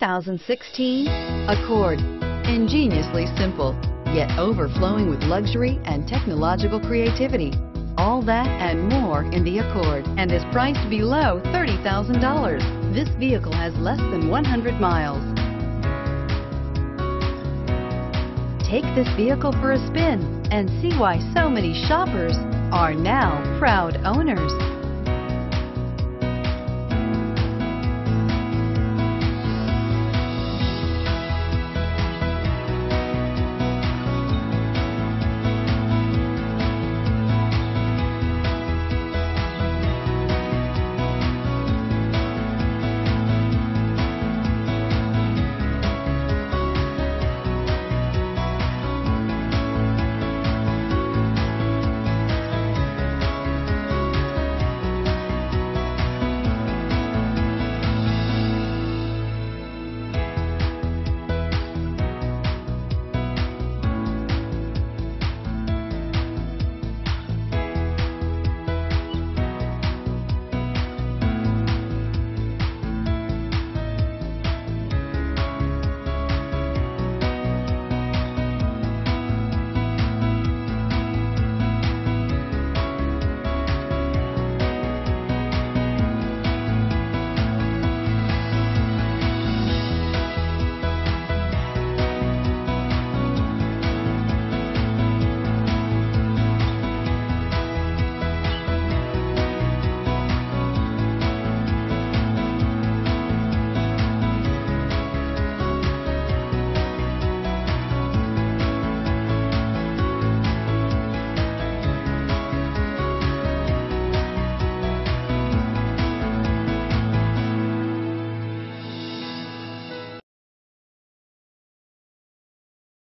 2016 Accord. Ingeniously simple, yet overflowing with luxury and technological creativity. All that and more in the Accord and is priced below $30,000. This vehicle has less than 100 miles. Take this vehicle for a spin and see why so many shoppers are now proud owners.